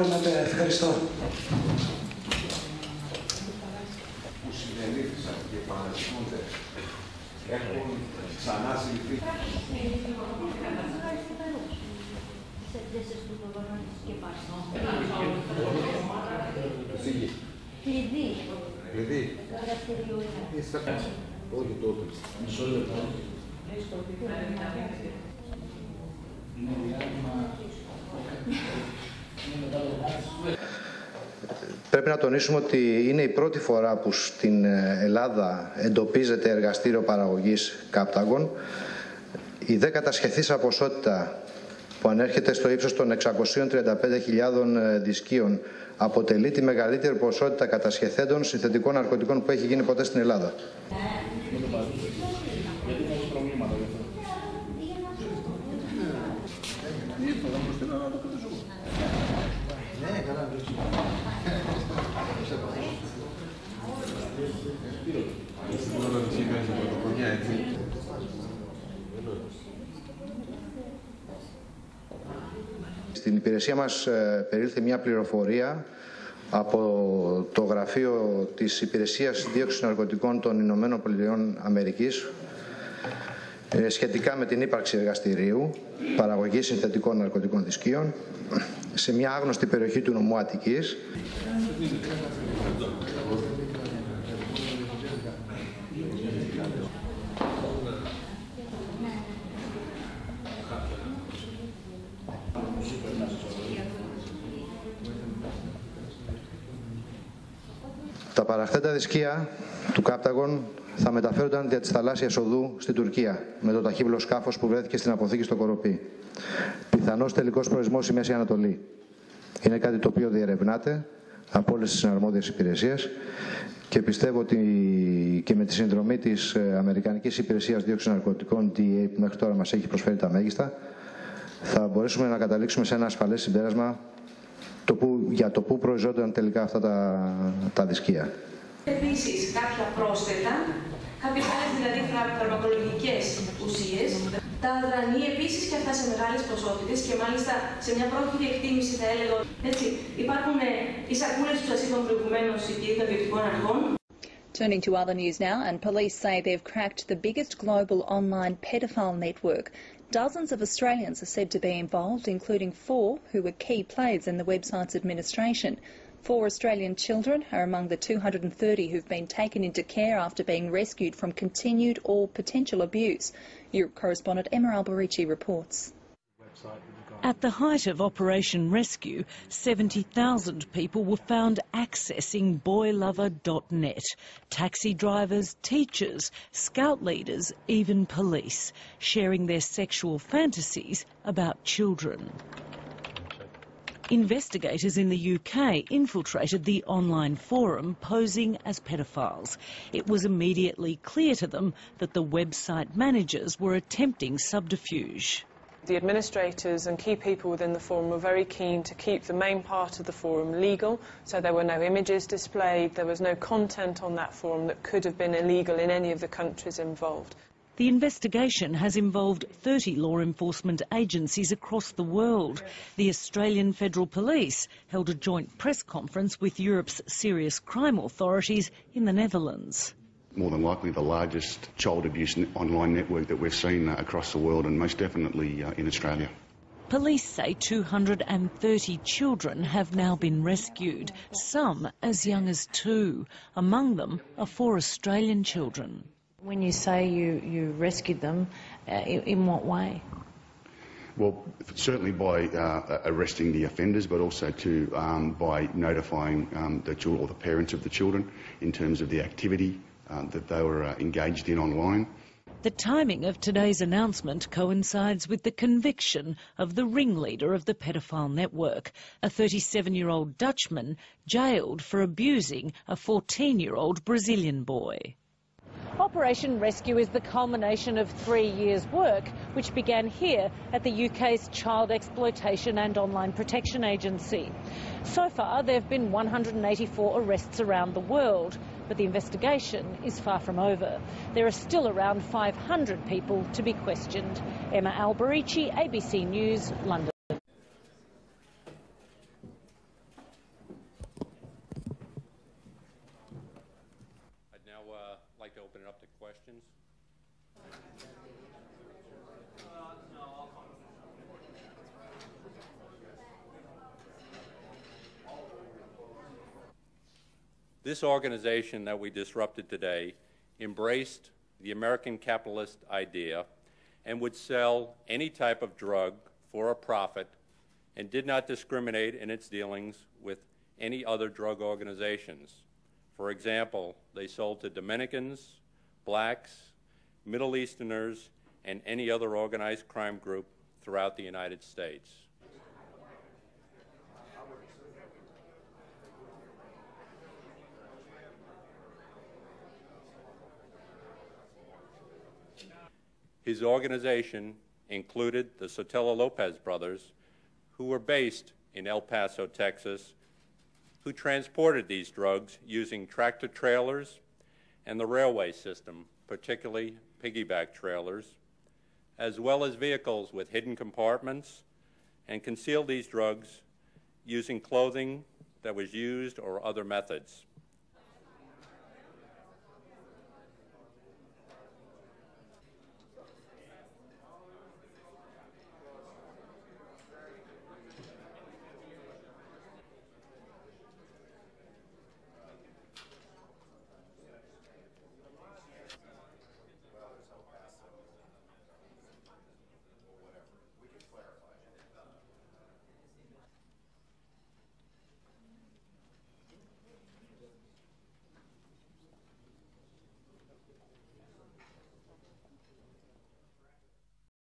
Ευχαριστώ. Που συνελήφθησαν και παρασύρονται έχουν ξανά συλληφθεί. Κλειδί. Κλειδί. Είστε Όχι τότε. Μισό λεπτό. Πρέπει να τονίσουμε ότι είναι η πρώτη φορά που στην Ελλάδα εντοπίζεται εργαστήριο παραγωγής κάπταγων. Η δε κατασχεθήσα ποσότητα που ανέρχεται στο ύψος των 635.000 δισκίων αποτελεί τη μεγαλύτερη ποσότητα κατασχεθέντων συνθετικών ναρκωτικών που έχει γίνει ποτέ στην Ελλάδα. Στην υπηρεσία μας ε, περίληφθη μια πληροφορία από το γραφείο της Υπηρεσίας Δίωξης Ναρκωτικών των Ηνωμένων Πολιτειών Αμερικής ε, σχετικά με την ύπαρξη εργαστηρίου παραγωγής συνθετικών ναρκωτικών δισκίων σε μια άγνωστη περιοχή του νομού Αττικής Τα παραχθέντα δισκία του Κάπταγον θα μεταφέρονταν δια της θαλάσσιας οδού στην Τουρκία με το ταχύβλο σκάφος που βρέθηκε στην αποθήκη στο Κοροπή. Πιθανός τελικός προορισμός η Μέση Ανατολή. Είναι κάτι το οποίο διερευνάται από όλες τις αρμόδιες υπηρεσίες και πιστεύω ότι και με τη συνδρομή της ε, Αμερικανικής Υπηρεσίας Δίωξης Ναρκωτικών DEA που μέχρι τώρα μας έχει προσφέρει τα μέγιστα θα μπορέσουμε να καταλήξουμε σε ένα ασφαλές συμπέρασμα το που, για το πού προϊζόνταν τελικά αυτά τα, τα δισκία. Επίσης, κάποια πρόσθετα, κάποιες άλλες δηλαδή φαρ- φαρμακολογικές ουσίες, τα δρανεί επίσης και αυτά σε μεγάλες ποσότητες και μάλιστα σε μια πρόχειρη εκτίμηση θα έλεγα ότι έτσι, υπάρχουν ε, οι σακούλες που σας είπαμε προηγουμένως οι κύριοι των διοικητικών αρχών, Turning to other news now, and police say they've cracked the biggest global online pedophile network. Dozens of Australians are said to be involved, including four who were key players in the website's administration. Four Australian children are among the 230 who've been taken into care after being rescued from continued or potential abuse. Europe correspondent Emma Alberici reports. At the height of Operation Rescue, 70,000 people were found accessing boylover.net. Taxi drivers, teachers, scout leaders, even police, sharing their sexual fantasies about children. Investigators in the UK infiltrated the online forum posing as pedophiles. It was immediately clear to them that the website managers were attempting subterfuge. The administrators and key people within the forum were very keen to keep the main part of the forum legal, so there were no images displayed, there was no content on that forum that could have been illegal in any of the countries involved. The investigation has involved 30 law enforcement agencies across the world. The Australian Federal Police held a joint press conference with Europe's serious crime authorities in the Netherlands. More than likely the largest child abuse online network that we've seen uh, across the world and most definitely uh, in Australia. Police say 230 children have now been rescued, some as young as two. Among them are four Australian children. When you say you, you rescued them, uh, in, in what way? Well, certainly by uh, arresting the offenders, but also to um, by notifying um, the children or the parents of the children in terms of the activity that they were uh, engaged in online. The timing of today's announcement coincides with the conviction of the ringleader of the pedophile network, a 37-year-old Dutchman jailed for abusing a 14-year-old Brazilian boy. Operation Rescue is the culmination of three years' work, which began here at the UK's Child Exploitation and Online Protection Agency. So far, there have been 184 arrests around the world, but the investigation is far from over. There are still around 500 people to be questioned. Emma Alberici, ABC News, London. open it up to questions. This organization that we disrupted today embraced the American capitalist idea and would sell any type of drug for a profit and did not discriminate in its dealings with any other drug organizations. For example, they sold to Dominicans, blacks, Middle Easterners, and any other organized crime group throughout the United States. His organization included the Sotelo Lopez brothers, who were based in El Paso, Texas, who transported these drugs using tractor trailers and the railway system, particularly piggyback trailers, as well as vehicles with hidden compartments, and concealed these drugs using clothing that was used or other methods.